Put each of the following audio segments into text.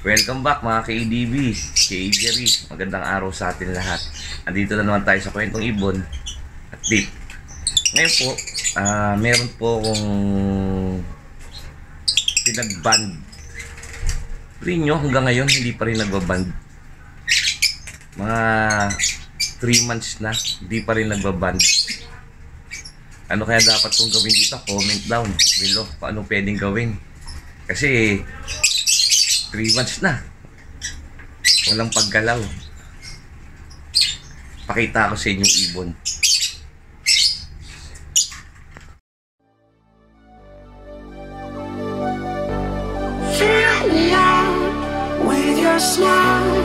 Welcome back mga ka-ADB, ka-Jerry. Magandang araw sa atin lahat. Andito na naman tayo sa kwentong ibon at deep. Ngayon po, ah meron po akong pinag-band. Rin nyo, hanggang ngayon hindi pa rin nagbaband. Mga 3 months na, hindi pa rin nagbaband. Ano kaya dapat kong gawin dito? Comment down below kung ano pwedeng gawin. Kasi 3 months na. Walang paggalaw. Pakita ko sa inyong ibon. Smile.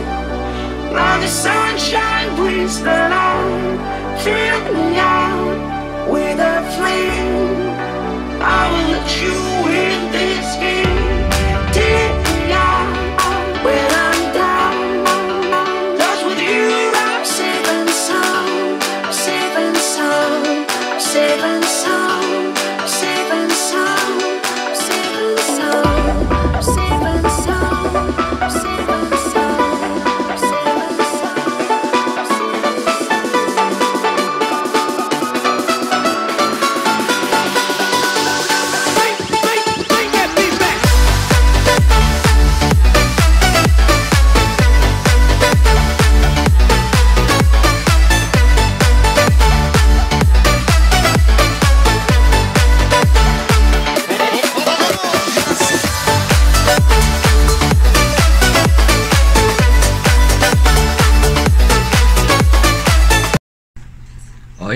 Now sunshine brings the light. Fill me out with a flame. I will let you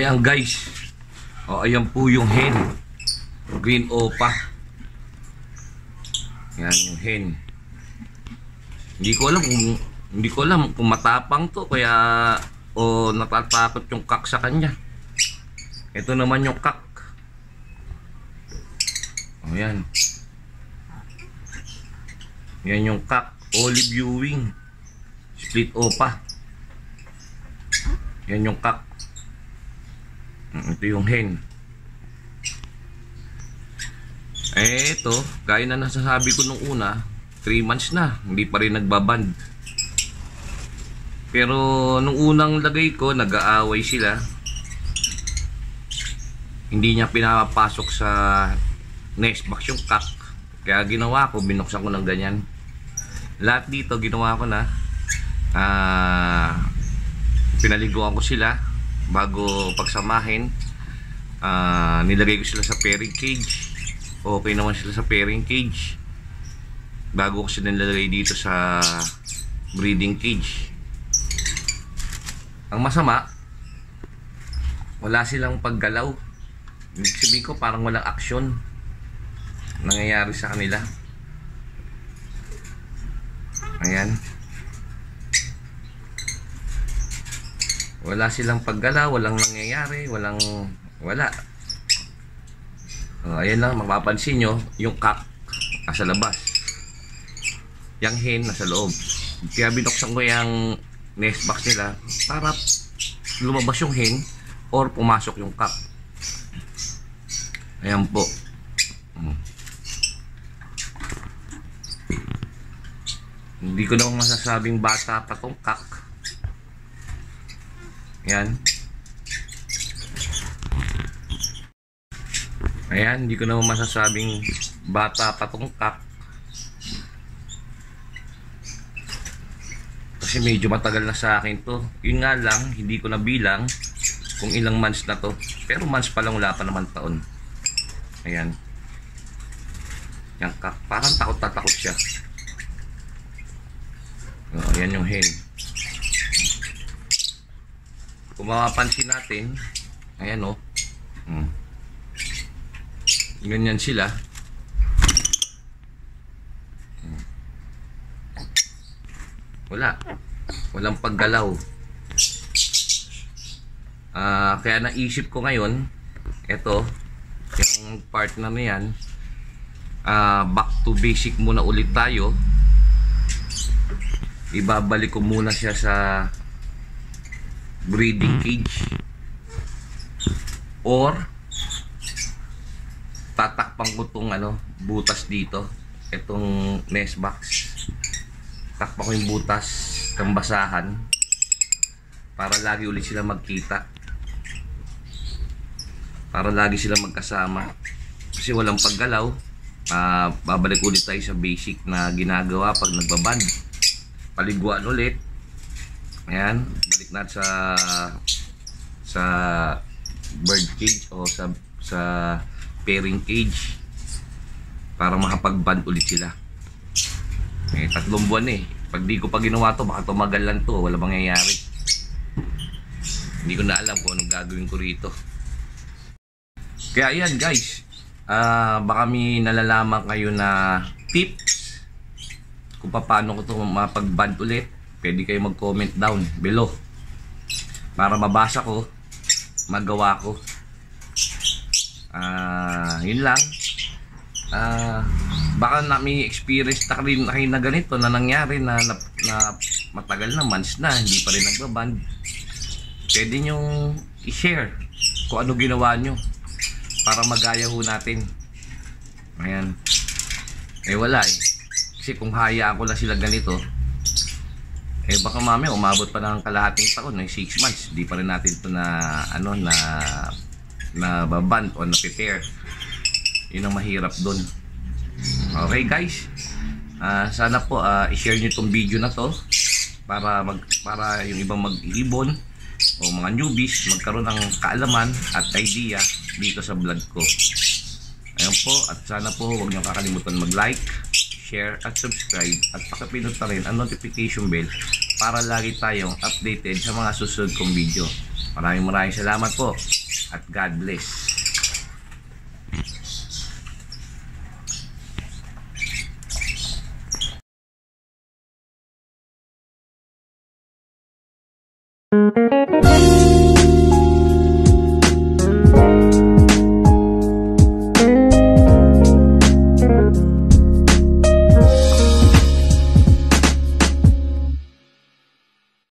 ayan guys. O ayan po yung hen. Green opa. Yan yung hen. Hindi ko alam kung hindi ko alam kung matapang to kaya o natatakot yung kak sa kanya. Ito naman yung kak. O yan. Yan yung kak. Olive viewing. Split opa. Yan yung kak. Ito yung hen. Eh, ito, gaya na nasasabi ko nung una, 3 months na, hindi pa rin nagbaband. Pero nung unang lagay ko, nag-aaway sila. Hindi niya pinapasok sa nest box yung cock. Kaya ginawa ko, binuksan ko ng ganyan. Lahat dito, ginawa ko na. Ah, pinaliguan ko sila bago pagsamahin ah nilagay ko sila sa pairing cage. Okay naman sila sa pairing cage. Bago ko sila nilagay dito sa breeding cage. Ang masama wala silang paggalaw. Ibig ko parang walang aksyon nangyayari sa kanila. Ayan wala silang paggala, walang nangyayari, walang wala. Uh, ayan lang, mapapansin nyo, yung cock nasa labas. Yung hen nasa loob. Kaya binuksan ko yung nest box nila para lumabas yung hen or pumasok yung cock. Ayan po. Hmm. Hindi ko naman masasabing bata pa tong cock. Ayan. Ayan, hindi ko naman masasabing bata pa tong kak. Kasi medyo matagal na sa akin to. Yun nga lang, hindi ko nabilang kung ilang months na to. Pero months pa lang, wala pa naman taon. Ayan. Yung kak, parang takot na takot siya. Oh, ayan yung hen kung mapapansin natin ayan o oh. hmm. ganyan sila Hmm. wala walang paggalaw Ah, kaya naisip ko ngayon eto yung partner na yan ah, back to basic muna ulit tayo ibabalik ko muna siya sa breeding cage. Or tatakpan ko tong ano butas dito. Itong nest box. Takpa ko yung butas ng basahan para lagi ulit sila magkita. Para lagi sila magkasama. Kasi walang paggalaw. Ah, babalik ulit tayo sa basic na ginagawa pag nagbaband paliguan ulit ayan balik natin sa sa bird cage o sa sa pairing cage para makapag-band ulit sila. Eh, tatlong buwan eh. Pag di ko pa ginawa to baka tumagal lang to. Wala mangyayari. Hindi ko na alam kung anong gagawin ko rito. Kaya yan guys. Ah baka may nalalaman kayo na tips kung paano ko to mapag-band ulit pwede kayo mag-comment down below. Para mabasa ko magawa ko. Ah yun lang. Ah baka na may experience na rin na ganito na nangyari na, na, na matagal na months na hindi pa rin nagbaband pwede nyo i-share kung ano ginawa nyo para magaya ho natin. Ayan. Eh wala eh. Kasi kung hayaan ko lang sila ganito eh baka mamaya umabot pa ng kalahating taon ng 6 months. Di pa rin natin to na ano na na baband o na prepare. Yun ang mahirap doon okay guys. Ah, sana po ah, i-share nyo itong video na to para mag para yung ibang mag-ibon o mga newbies magkaroon ng kaalaman at idea dito sa vlog ko. Ayun po at sana po huwag niyo kakalimutan mag-like, share at subscribe at pakipindot na rin ang notification bell para lagi tayong updated sa mga susunod kong video. Maraming maraming salamat po at God bless.